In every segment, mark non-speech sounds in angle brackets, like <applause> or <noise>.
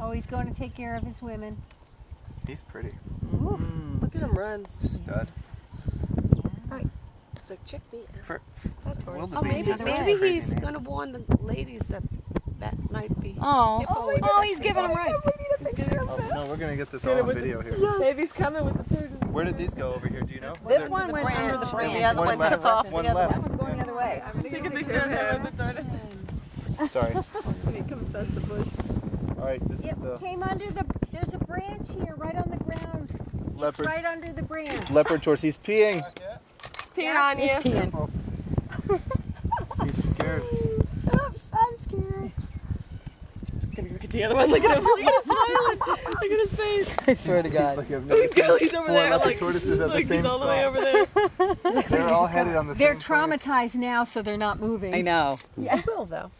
Oh, he's going to take care of his women. He's pretty. Mm. Look at him run. Stud. It's like check me out. For, Oh, maybe is such a maybe he's name. gonna warn the ladies that that might be. Oh, Hippo oh, he's giving him rice. Oh, oh, no, we're gonna get this all on video here. Baby's coming with the tortoise. Where did these go over here? Do you know? This They're- one went under the branch. branch. The other One one took off. One the other left. one. Going the other way. I'm going to Take a picture of him with the tortoise. Sorry. When he comes past the bush. All right, this It is the came under the. There's a branch here, right on the ground. It's right under the branch. Leopard tortoise. He's peeing. Peeing on you. Peeing. Oh. <laughs> He's scared. Oops, I'm scared. Gonna look at the other one. Look at him. Look at him smiling. Look at his face. I swear to God. Like I've Oh, never he's go. He's over there. leopard Like, tortoises at the look, same he's all the way spot. over there. They're all headed on the They're same place. traumatized now, so they're not moving. I know. I will though.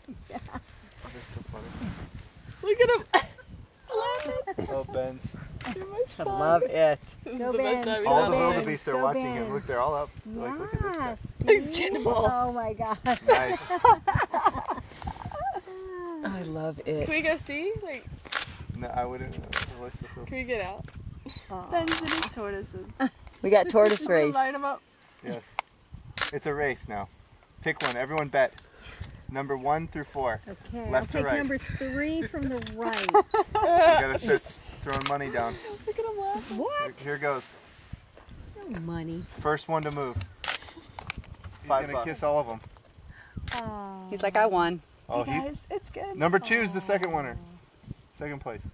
That's so funny. Look at him. Oh, Ben's. Too much I love it. This Go is the best Ben. time All the ever wildebeest are Go watching Ben. him. Look, they're all up. Like, look at this guy. Yes. <laughs> He's getting them all. Oh my God. Nice. <laughs> I love it. Can we go see? Like, No, I wouldn't. What's the can we get out? Aw. Ben's in his tortoises. We got <laughs> tortoise race. Line him up. Yes. It's a race now. Pick one. Everyone bet. Number one through four. Okay, Left to I'll take right. number three from the <laughs> right. You gotta sit throwing money down. Look at him laugh. what? Here goes. No money. First one to move. He's Five gonna bucks. kiss all of them. Oh. He's like, I won. Oh, he. Guys, it's good. Number two is the second winner. Second place.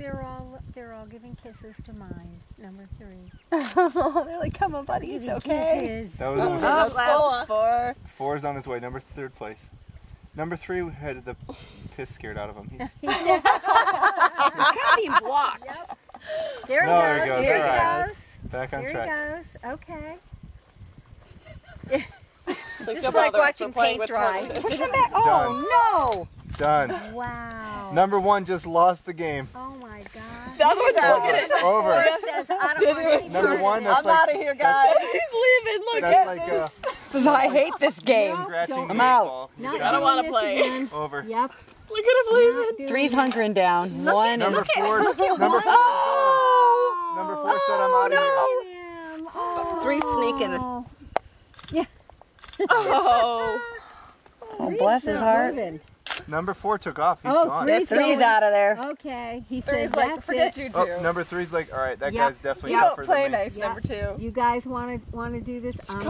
They're all they're all giving kisses to mine. Number three. <laughs> They're like, come on, buddy, it's okay. Kisses. That was Oh, That's four. four. four is on his way. Number third place. Number three had the piss scared out of him. He's <laughs> He's Kind of being blocked. There he No, goes. there he goes. There he All right. goes. back on There track. he goes. Okay. <laughs> It's like This so is like watching paint dry. Push him back. Oh, no. Done. Wow. Number one just lost the game. Oh my God. The other one's looking at him. Over. Says, I don't Number one, that's I'm like out of here, guys. He's leaving. Look at like this. uh, This is- I hate this game. Don't- I'm out. Not I don't wanna play. again. Over. Yep. Look at him leaving. Three's hunkering down. One Number is. four. Number four. Oh! Number four said I'm out of here. Him. Oh. Three's sneaking. Oh, <laughs> Oh. Oh, bless his heart. moving. Number four took off. He's Oh, gone. three- Three's out of there. Okay. He Three's says like, that's forget it. you Oh, two. number three's like, all right, that Yep. guy's definitely Yep. tougher Play than me. nice, Yep. number two. You guys want to want to do this? Um,